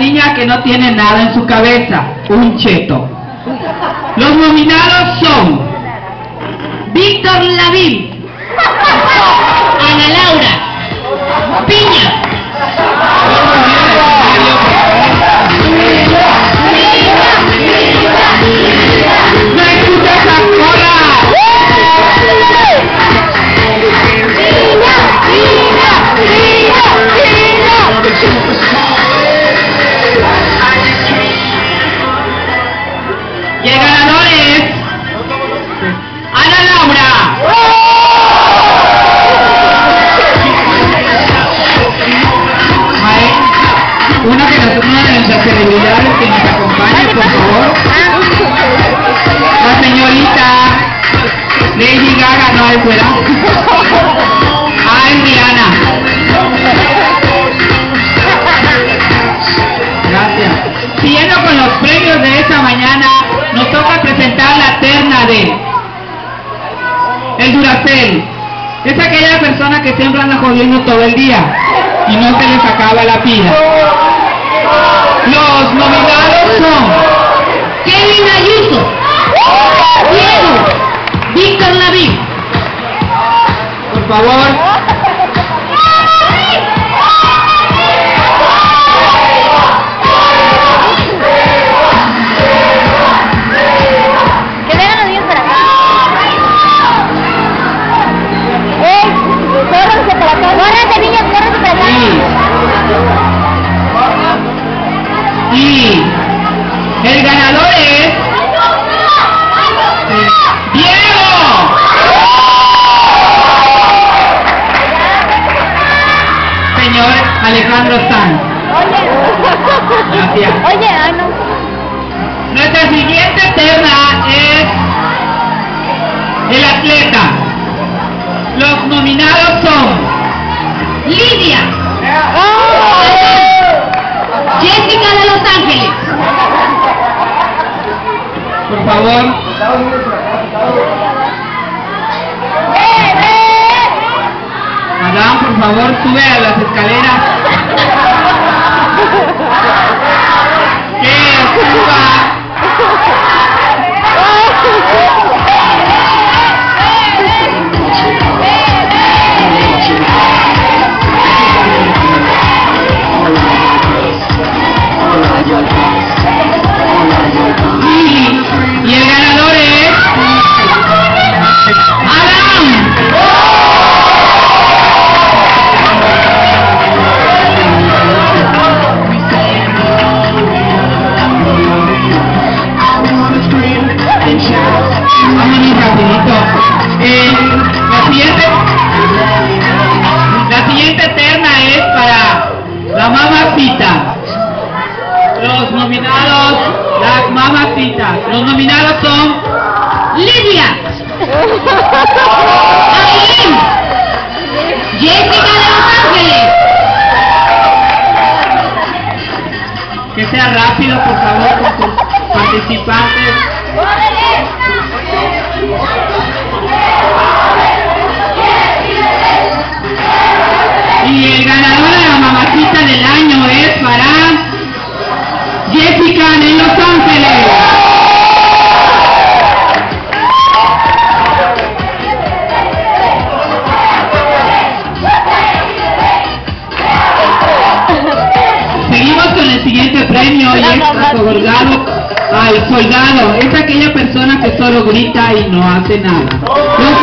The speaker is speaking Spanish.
niña que no tiene nada en su cabeza, un cheto. Los nominados son Víctor Lavín, Ana Laura, Piña. Ay, Rihanna. Gracias. Siguiendo con los premios de esta mañana, nos toca presentar la terna de el Duracell. Es aquella persona que siempre anda jodiendo todo el día y no se les acaba la pila. Los nominados son Y, el ganador es Diego. Señor Alejandro Sanz. Gracias. Oye, ah, no. Nuestra siguiente terna es el atleta. Los nominados son Lidia, Jessica de Los Ángeles. Por favor. Madame, por favor, sube a las escaleras. La mamacita. Los nominados, las mamacitas. Los nominados son Lidia, Aileen, Jessica de Los Ángeles. Que sea rápido, por favor, con sus participantes. Siguiente premio y es otorgado al soldado. Es aquella persona que solo grita y no hace nada. Los